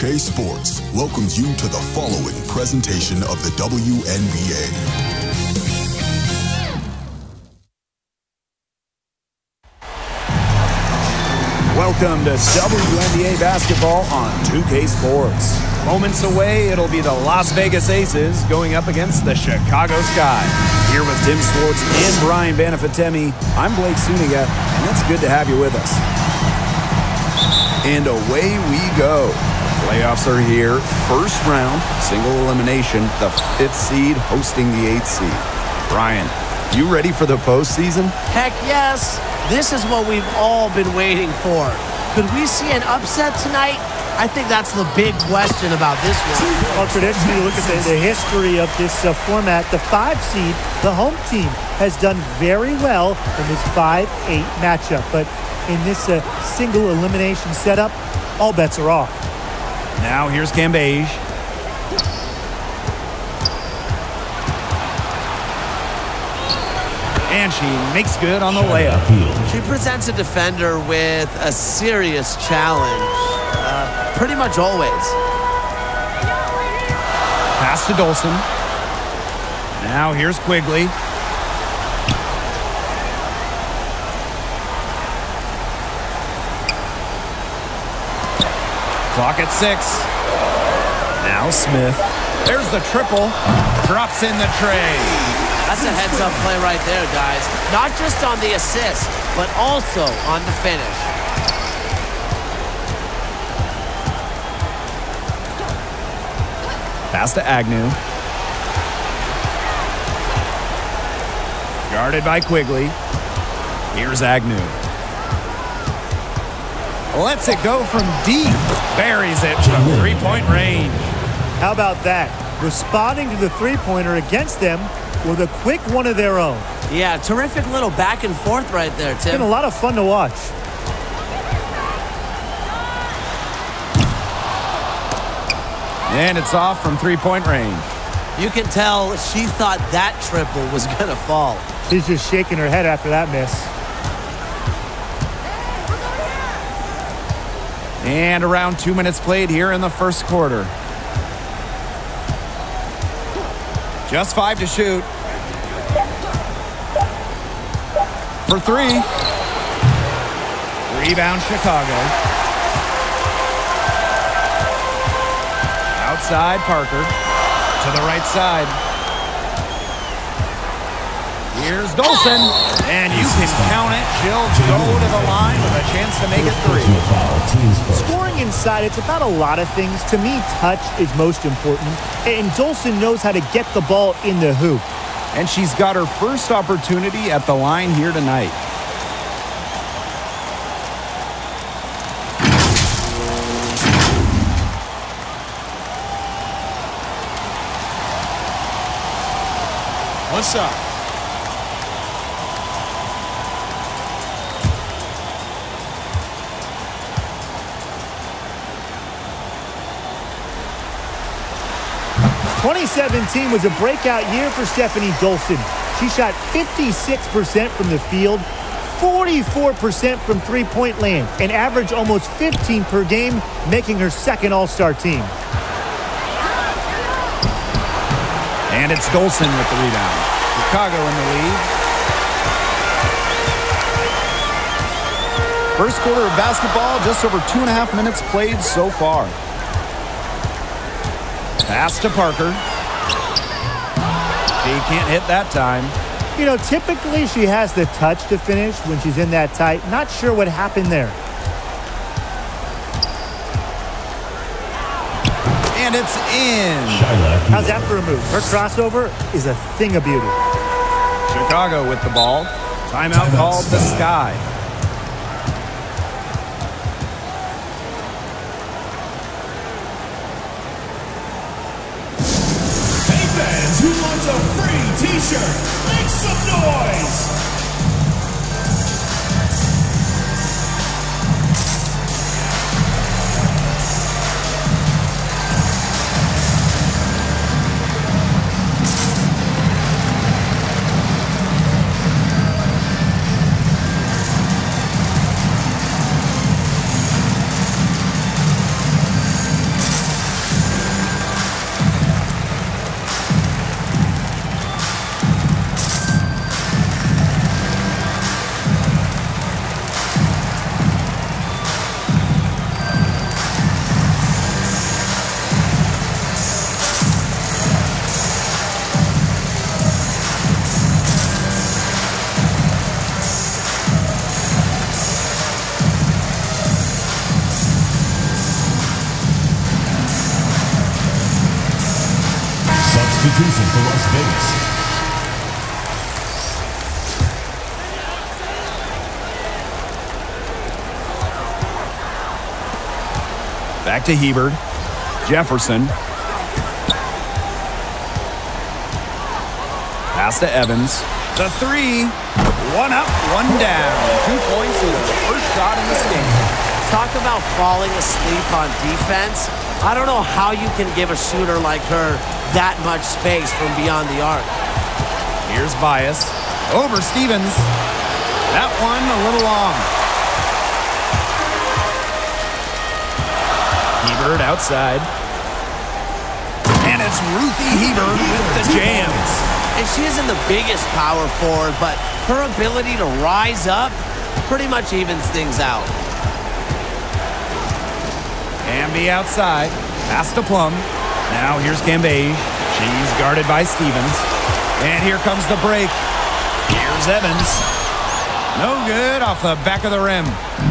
2K Sports welcomes you to the following presentation of the WNBA. Welcome to WNBA basketball on 2K Sports. Moments away, it'll be the Las Vegas Aces going up against the Chicago Sky. Here with Tim Swartz and Brian Banafitemi, I'm Blake Suniga, and it's good to have you with us. And away we go. Playoffs are here. First round, single elimination, the fifth seed hosting the eighth seed. Brian, you ready for the postseason? Heck yes. This is what we've all been waiting for. Could we see an upset tonight? I think that's the big question about this one. Well, traditionally, look at the, the history of this uh, format. The five seed, the home team, has done very well in this 5-8 matchup. But in this uh, single elimination setup, all bets are off. Now here's Cambage. And she makes good on the layup. She presents a defender with a serious challenge, uh, pretty much always. Pass to Dolson. Now here's Quigley. Clock at six. Now Smith. There's the triple. Drops in the tray. That's a heads-up play right there, guys. Not just on the assist, but also on the finish. Pass to Agnew. Guarded by Quigley. Here's Agnew. Lets it go from deep. Buries it from three-point range. How about that? Responding to the three-pointer against them with a quick one of their own. Yeah, terrific little back and forth right there, It's been a lot of fun to watch. And it's off from three-point range. You can tell she thought that triple was going to fall. She's just shaking her head after that miss. And around two minutes played here in the first quarter. Just five to shoot. For three. Rebound Chicago. Outside Parker. To the right side. Here's Dolson. And you can count it. She'll go to the line with a chance to make it three. Scoring inside, it's about a lot of things. To me, touch is most important. And Dolson knows how to get the ball in the hoop. And she's got her first opportunity at the line here tonight. What's up? Twenty seventeen was a breakout year for Stefanie Dolson. She shot 56% from the field, 44% from three-point land, and averaged almost 15 per game, making her second All-Star team. And it's Dolson with the rebound. Chicago in the lead. First quarter of basketball, just over two and a half minutes played so far. Pass to Parker. She can't hit that time. You know, typically she has the touch to finish when she's in that tight. Not sure what happened there. And it's in. How's that for a move? Her crossover is a thing of beauty. Chicago with the ball. Timeout called the Sky. T-shirt? Make some noise! Las Vegas. Back to Hebard. Jefferson. Pass to Evans. The three. One up, one down. Two points in the first shot in this game. Talk about falling asleep on defense. I don't know how you can give a shooter like her that much space from beyond the arc. Here's Bias. Over Stevens. That one a little long. Hebard outside. And it's Ruthy Hebard with the jams. And she isn't the biggest power forward, but her ability to rise up pretty much evens things out. Camby outside. Pass to Plum. Now here's Cambage. She's guarded by Stevens. And here comes the break. Here's Evans. No good off the back of the rim.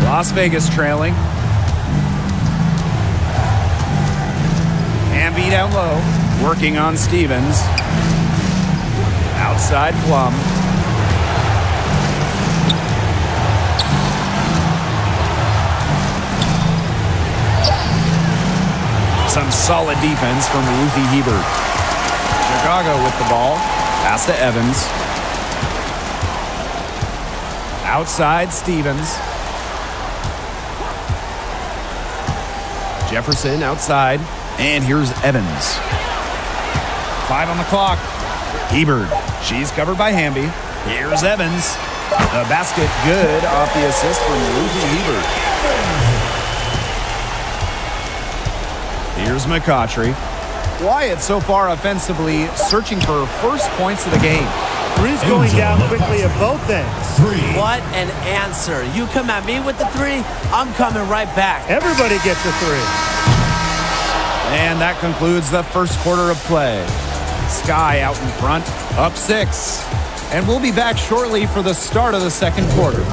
Las Vegas trailing. Camby down low. Working on Stevens. Outside Plum. Some solid defense from Ruthy Hebard. Chicago with the ball. Pass to Evans. Outside Stevens. Jefferson outside. And here's Evans. Five on the clock. Hebard. She's covered by Hamby. Here's Evans. The basket good off the assist from Ruthy Hebard. Here's McCoughtry. Wyatt so far offensively searching for first points of the game. Three's going down quickly at both ends. Three. What an answer. You come at me with the three, I'm coming right back. Everybody gets a three. And that concludes the first quarter of play. Sky out in front, up six. And we'll be back shortly for the start of the second quarter.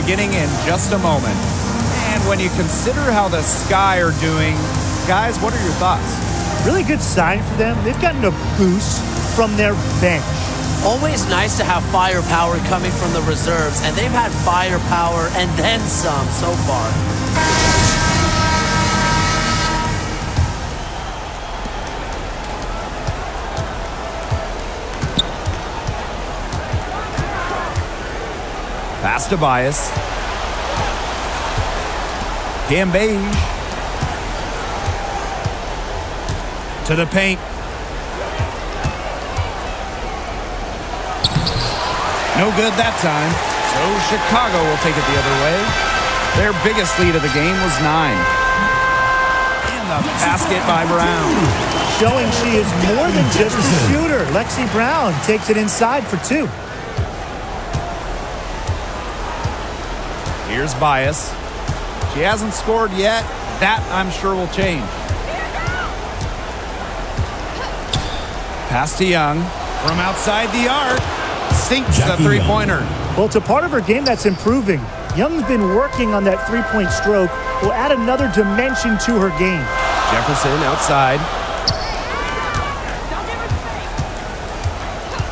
Beginning in just a moment. And when you consider how the Sky are doing, guys, what are your thoughts? Really good sign for them. They've gotten a boost from their bench. Always nice to have firepower coming from the reserves, and they've had firepower and then some so far. Pass to Bias. Cambage. To the paint. No good that time. So Chicago will take it the other way. Their biggest lead of the game was nine. And the basket by Brown. Showing she is more than just a shooter. Lexie Brown takes it inside for two. Here's Bias. She hasn't scored yet. That, I'm sure, will change. Pass to Young. From outside the arc. Sinks the three-pointer. Well, it's a part of her game that's improving. Young's been working on that three-point stroke. Will add another dimension to her game. Jefferson outside.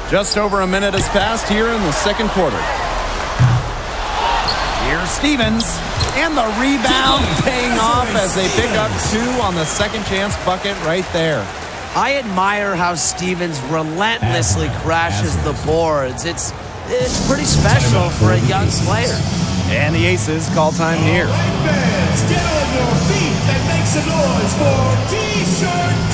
Just over a minute has passed here in the second quarter. Here's Stevens. And the rebound paying off as they pick up two on the second chance bucket right there. I admire how Stevens relentlessly crashes the boards. It's it's pretty special for a young player. And the Aces call time here. Get on your feet and make some noise for T-shirt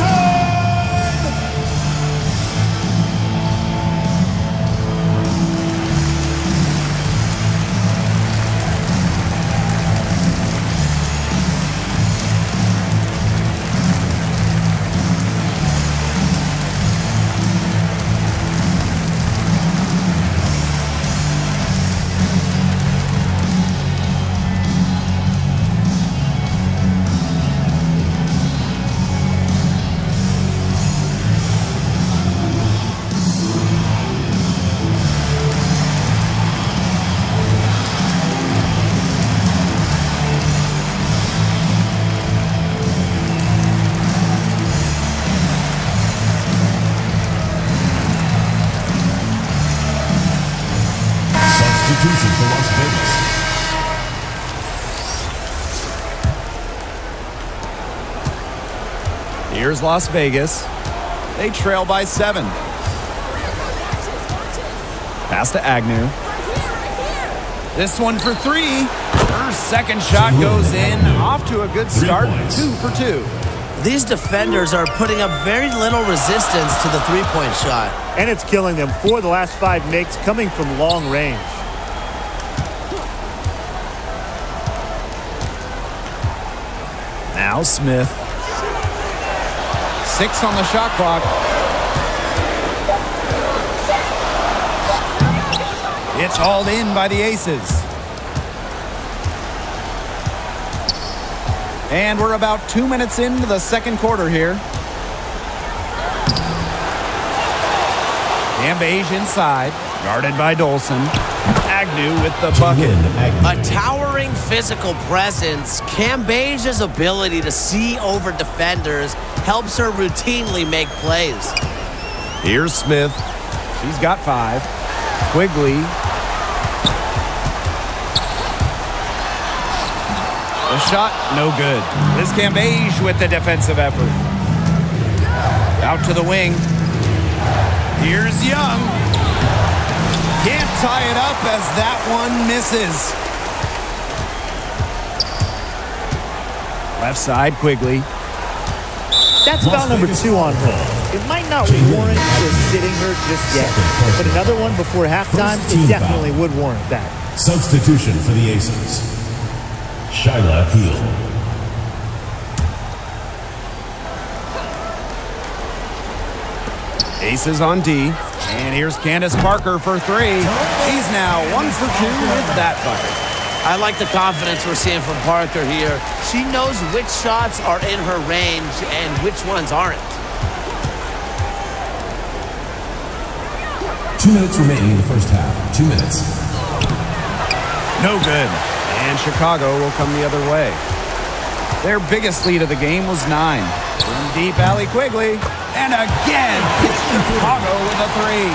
time! Here's Las Vegas. They trail by seven. Pass to Agnew. This one for three. Her second shot goes in. Off to a good start. Two for two. These defenders are putting up very little resistance to the three-point shot. And it's killing them. Four of the last five makes coming from long range. Now Smith. Six on the shot clock. It's hauled in by the Aces. And we're about two minutes into the second quarter here. Cambage inside, guarded by Dolson. Agnew with the bucket. A towering physical presence, Cambage's ability to see over defenders helps her routinely make plays. Here's Smith. She's got five. Quigley. The shot, no good. This Cambage with the defensive effort. Out to the wing. Here's Young. Can't tie it up as that one misses. Left side, Quigley. That's foul number two on her. It might not warrant just sitting her just yet, but another one before halftime, it definitely would warrant that. Substitution for the Aces. Shyla Heal. Aces on D. And here's Candace Parker for three. She's now one for two with that bucket. I like the confidence we're seeing from Parker here. She knows which shots are in her range and which ones aren't. Two minutes remaining in the first half. Two minutes. No good. And Chicago will come the other way. Their biggest lead of the game was nine. From deep Allie Quigley. And again, it's Chicago with a three.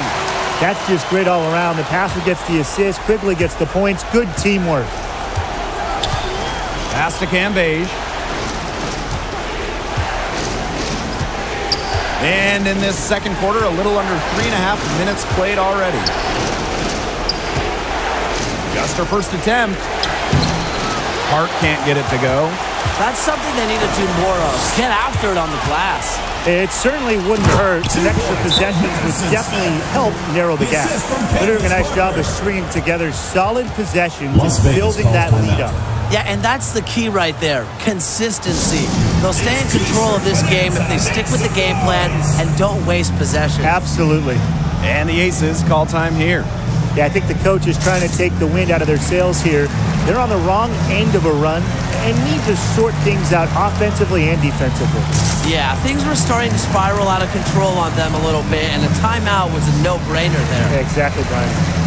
That's just great all around. The passer gets the assist, Quigley gets the points. Good teamwork. Pass to Cambage. And in this second quarter, a little under three and a half minutes played already. Just her first attempt. Hart can't get it to go. That's something they need to do more of. Get after it on the glass. It certainly wouldn't hurt. Some extra possessions would definitely help narrow the gap. They're doing a nice job of stringing together solid possessions and building that lead up. Yeah, and that's the key right there. Consistency. They'll stay in control of this game if they stick with the game plan and don't waste possession. Absolutely. And the Aces call time here. Yeah, I think the coach is trying to take the wind out of their sails here. They're on the wrong end of a run and need to sort things out offensively and defensively. Yeah, things were starting to spiral out of control on them a little bit, and a timeout was a no-brainer there. Yeah, exactly, Brian.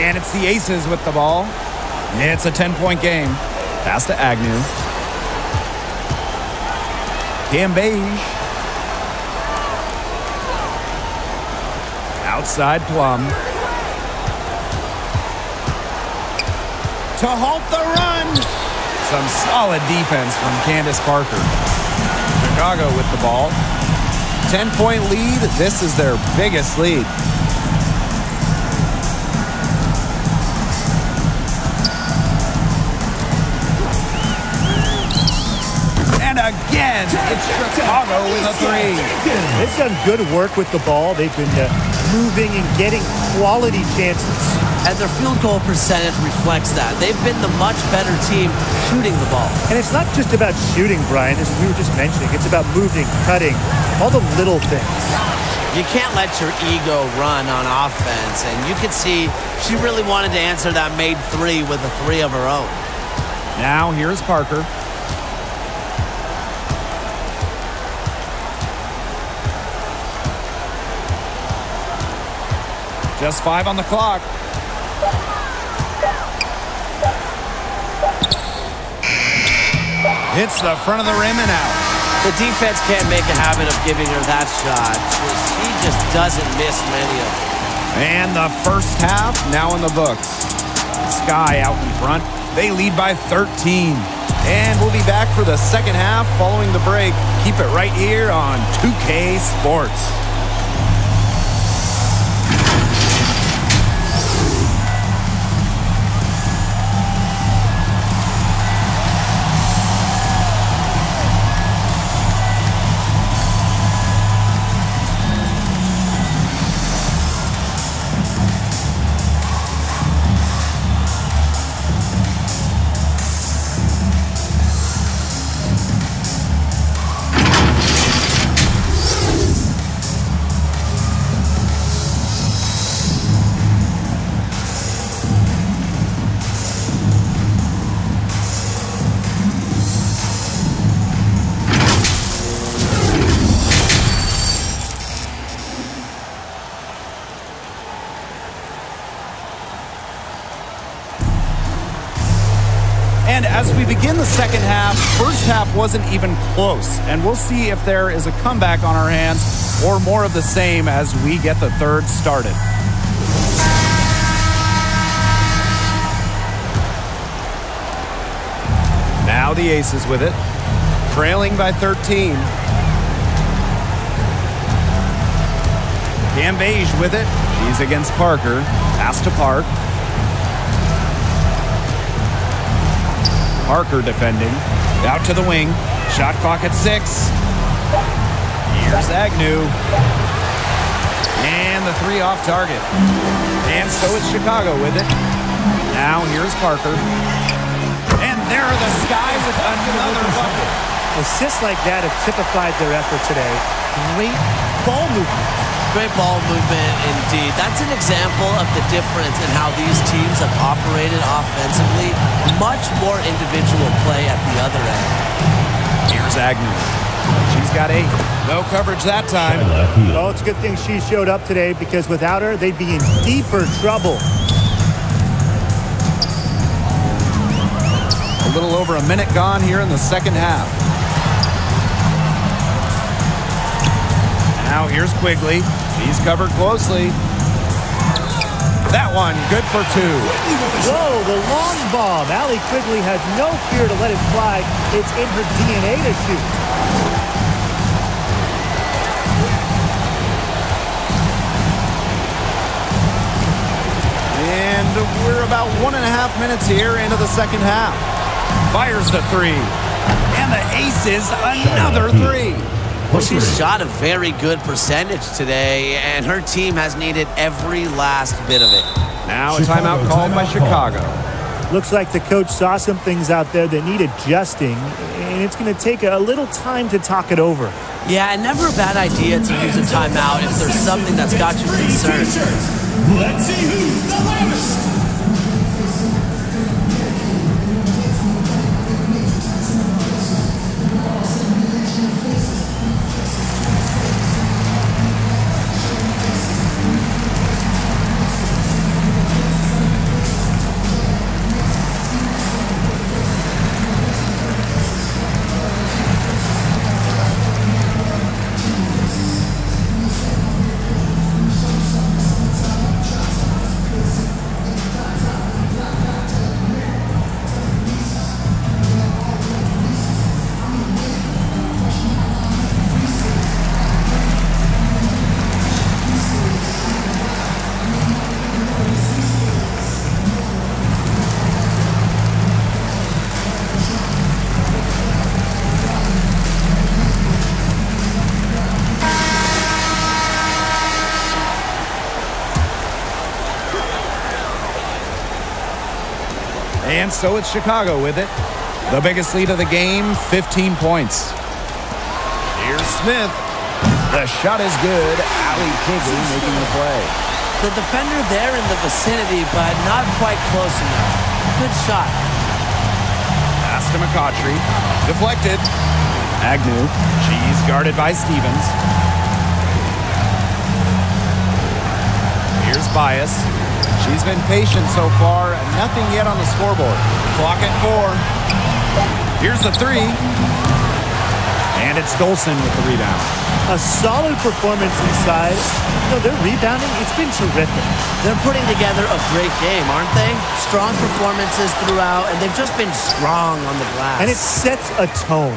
And it's the Aces with the ball. It's a 10-point game. Pass to Agnew. Cambage. Outside Plum. To halt the run. Some solid defense from Candace Parker. Chicago with the ball. 10-point lead. This is their biggest lead. Again, it's Chicago with a three. They've done good work with the ball. They've been uh, moving and getting quality chances. And their field goal percentage reflects that. They've been the much better team shooting the ball. And it's not just about shooting, Brian, as we were just mentioning. It's about moving, cutting, all the little things. You can't let your ego run on offense. And you can see she really wanted to answer that made three with a three of her own. Now here's Parker. Just five on the clock. Hits the front of the rim and out. The defense can't make a habit of giving her that shot. She just doesn't miss many of them. And the first half now in the books. Sky out in front. They lead by 13. And we'll be back for the second half following the break. Keep it right here on 2K Sports. First half wasn't even close. And we'll see if there is a comeback on our hands or more of the same as we get the third started. Now the Aces with it, trailing by 13. Cambage with it. She's against Parker. Pass to Park. Parker defending. Out to the wing. Shot clock at six. Here's Agnew. And the three off target. And so is Chicago with it. Now here's Parker. And there are the Sky with another bucket. Assists like that have typified their effort today. Great ball movement. Great ball movement indeed. That's an example of the difference in how these teams have operated offensively. Much more individual play at the other end. Here's Agnew. She's got eight. No coverage that time. Oh, it's a good thing she showed up today because without her, they'd be in deeper trouble. A little over a minute gone here in the second half. Now here's Quigley. He's covered closely. That one, good for two. Whoa, the long bomb. Allie Quigley has no fear to let it fly. It's in her DNA to shoot. And we're about one and a half minutes here into the second half. Fires the three. And the Aces, another three. Well, she shot a very good percentage today, and her team has needed every last bit of it. Now a timeout called by Chicago. Looks like the coach saw some things out there that need adjusting, and it's going to take a little time to talk it over. Yeah, and never a bad idea to use a timeout if there's something that's got you concerned. Let's see who's And so it's Chicago with it. The biggest lead of the game, 15 points. Here's Smith. The shot is good. Allie Quigley making the play. The defender there in the vicinity, but not quite close enough. Good shot. Pass to McCoughtry. Deflected. Agnew. She's guarded by Stevens. Here's Bias. She's been patient so far. Nothing yet on the scoreboard. Clock at four. Here's the three. And it's Dolson with the rebound. A solid performance inside. You know, their rebounding, it's been terrific. They're putting together a great game, aren't they? Strong performances throughout, and they've just been strong on the glass. And it sets a tone.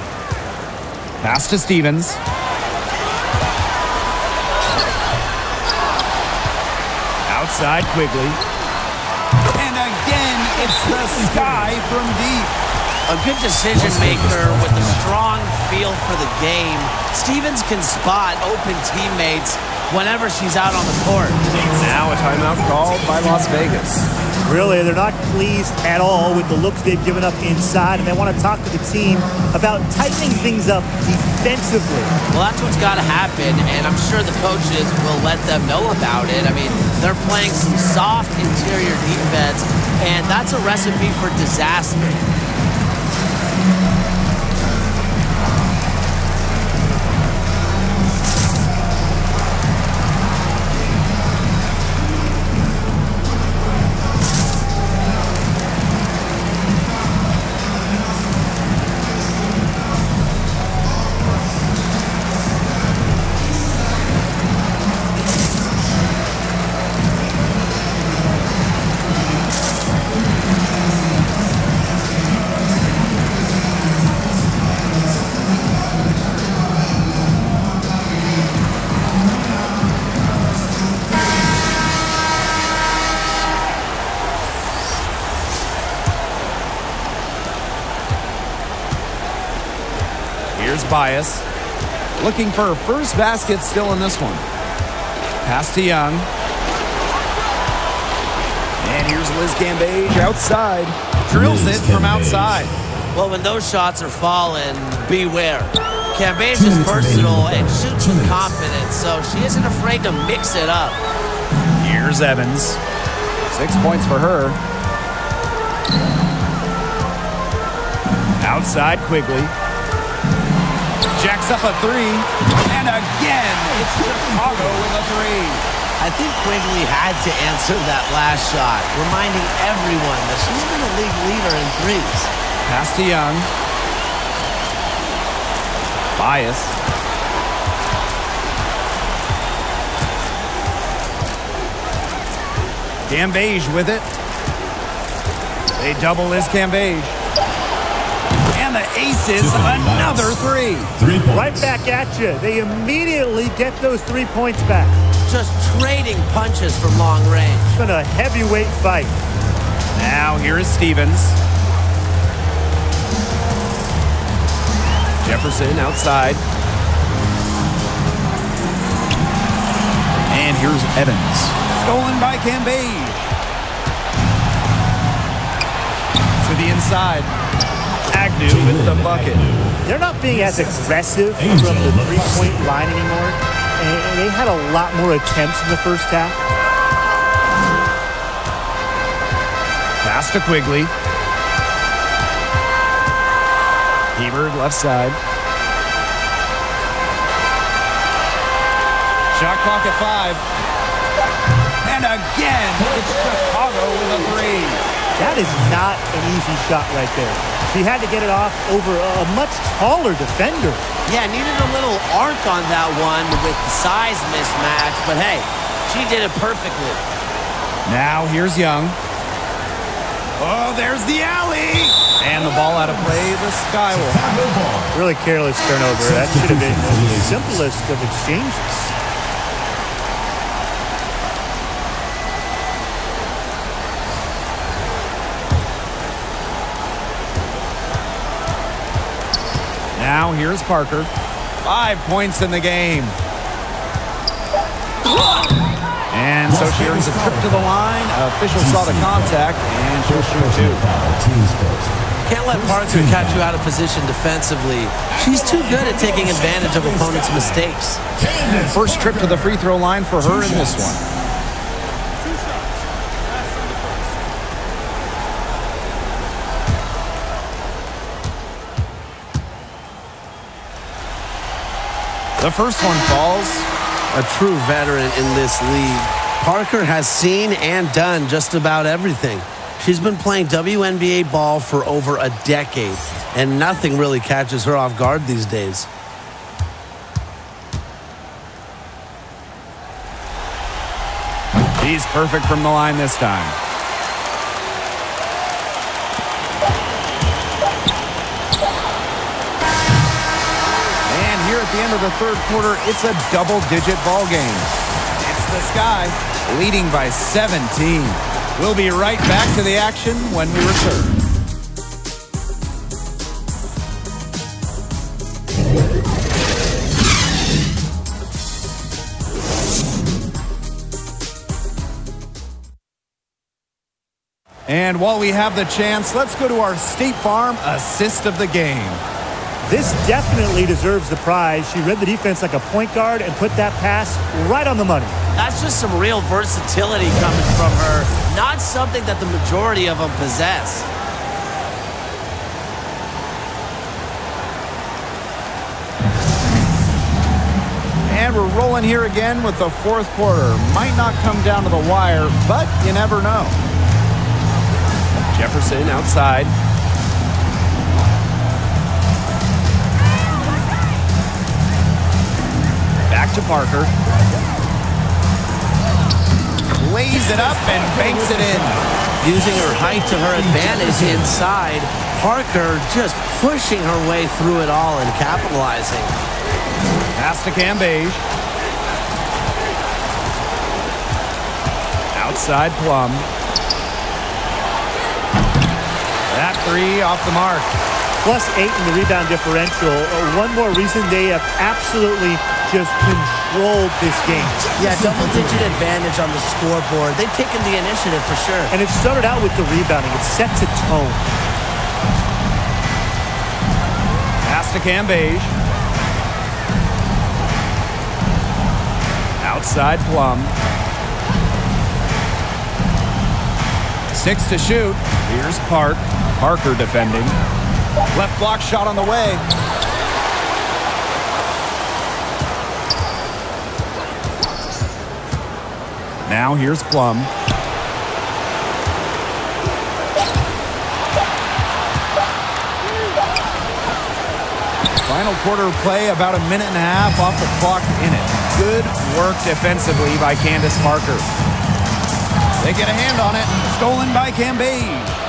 Pass to Stevens. Outside Quigley. And again, it's the sky from deep. A good decision maker with a strong feel for the game. Stevens can spot open teammates whenever she's out on the court. Now a timeout called by Las Vegas. Really, they're not pleased at all with the looks they've given up inside, and they want to talk to the team about tightening things up defensively. Well, that's what's got to happen, and I'm sure the coaches will let them know about it. I mean, they're playing some soft interior defense, and that's a recipe for disaster. Here's Bias. Looking for her first basket still in this one. Pass to Young. And here's Liz Cambage outside. Drills it from outside. Well, when those shots are falling, beware. Cambage is personal and shoots with confidence, so she isn't afraid to mix it up. Here's Evans. Six points for her. Outside Quigley. Jacks up a three. And again, it's Chicago with a three. I think Quigley had to answer that last shot, reminding everyone that she's been a league leader in threes. Pass to Young. Bias. Cambage with it. They double Liz Cambage. And the aces, another three. Three points. Right back at you. They immediately get those three points back. Just trading punches from long range. It's been a heavyweight fight. Now here is Stevens. Jefferson outside. And here's Evans. Stolen by Cambage. To the inside. Agnew with the bucket. They're not being as aggressive from the three-point line anymore. And they had a lot more attempts in the first half. Pass to Quigley. Hebard left side. Shot clock at five. And again, it's Chicago with a three. That is not an easy shot right there. She had to get it off over a much taller defender. Yeah, needed a little arc on that one with the size mismatch, but hey, she did it perfectly. Now here's Young. Oh, there's the alley. And the ball out of play. The Sky will have Chicago ball. Really careless turnover. That should have been the simplest of exchanges. Now here's Parker. Five points in the game. And so she earns a trip to the line. Officials saw the contact, and she'll shoot two. Can't let Parker catch you out of position defensively. She's too good at taking advantage of opponents' mistakes. First trip to the free throw line for her in this one. The first one falls. A true veteran in this league. Parker has seen and done just about everything. She's been playing WNBA ball for over a decade, and nothing really catches her off guard these days. He's perfect from the line this time. Of the third quarter, it's a double-digit ball game. It's the Sky leading by 17. We'll be right back to the action when we return. And while we have the chance, let's go to our State Farm assist of the game. This definitely deserves the prize. She read the defense like a point guard and put that pass right on the money. That's just some real versatility coming from her. Not something that the majority of them possess. And we're rolling here again with the fourth quarter. Might not come down to the wire, but you never know. Jefferson outside. To Parker. Lays it up and banks it in. Using her height to her advantage inside, Parker just pushing her way through it all and capitalizing. Pass to Cambage. Outside Plum. That three off the mark. Plus eight in the rebound differential. Uh, one more reason they have absolutely just controlled this game. Yeah, double-digit advantage on the scoreboard. They've taken the initiative for sure. And it started out with the rebounding. It sets a tone. Pass to Cambage. Outside Plum. Six to shoot. Here's Park. Parker defending. Left block shot on the way. Now here's Plum. Final quarter play, about a minute and a half off the clock in it. Good work defensively by Candace Parker. They get a hand on it. Stolen by Cambage.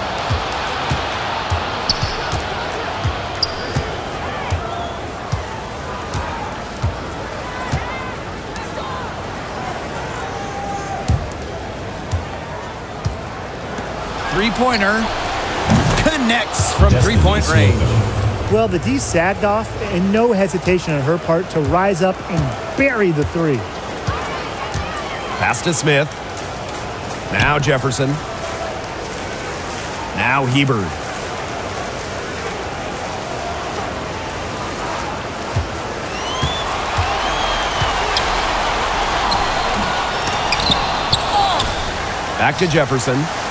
Three-pointer connects from three-point range. Well, the D sagged off and no hesitation on her part to rise up and bury the three. Pass to Smith. Now Jefferson. Now Hebard. Back to Jefferson.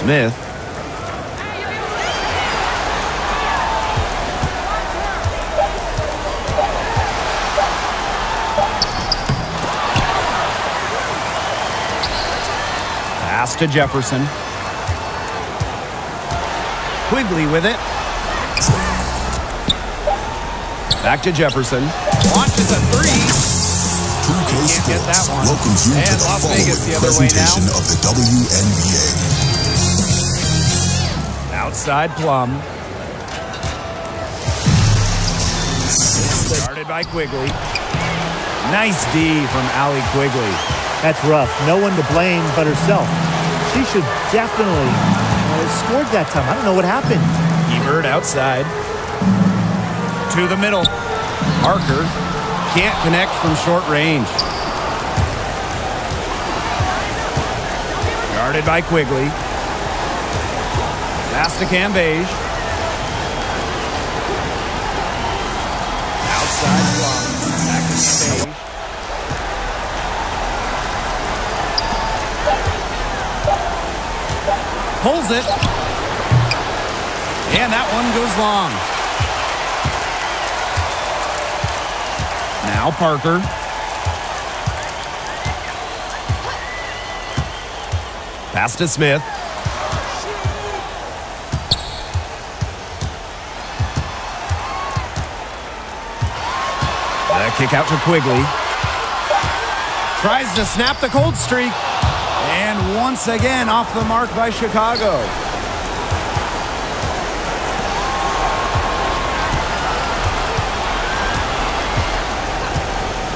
Smith. Pass to Jefferson. Quigley with it. Back to Jefferson. Launches a three. 2K Can't get that Sports one. welcomes you to the Las following Vegas the other way now. presentation of the WNBA. Outside Plum. Started by Quigley. Nice D from Allie Quigley. That's rough. No one to blame but herself. She should definitely have scored that time. I don't know what happened. Hebard outside. To the middle. Parker can't connect from short range. Guarded by Quigley. Pass to Cambage. Outside Plum. Back to Cambage. Pulls it. And that one goes long. Now Parker. Pass to Smith. A kick out to Quigley. Tries to snap the cold streak. And once again off the mark by Chicago.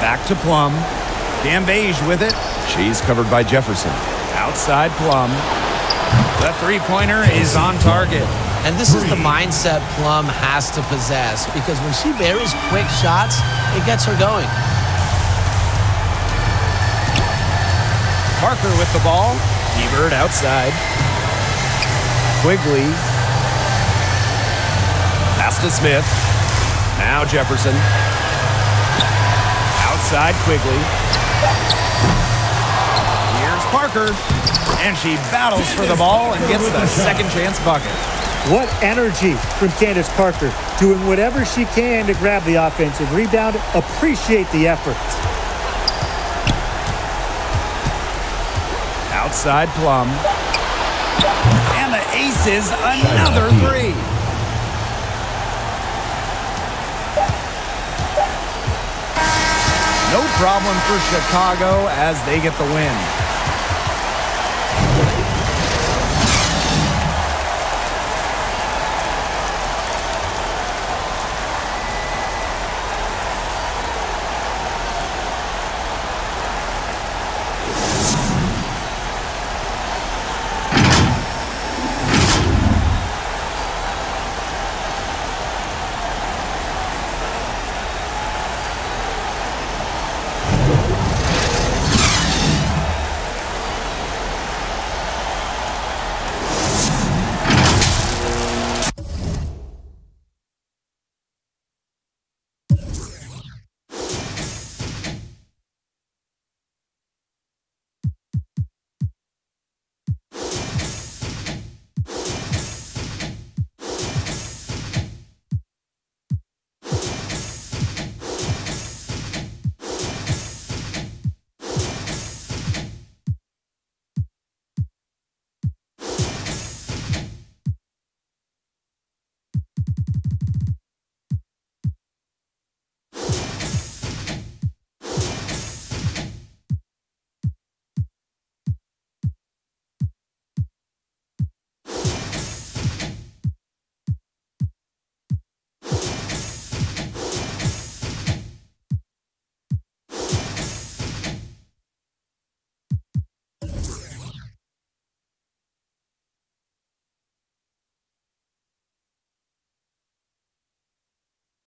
Back to Plum. Cambage with it. She's covered by Jefferson. Outside Plum. The three-pointer is on target. And this is the mindset Plum has to possess because when she buries quick shots, it gets her going. Parker with the ball. Hebard outside. Quigley. Pass to Smith. Now Jefferson. Outside Quigley. Here's Parker. And she battles for the ball and gets the second chance bucket. What energy from Candace Parker, doing whatever she can to grab the offensive rebound. Appreciate the effort. Outside Plum. And the aces another three. No problem for Chicago as they get the win.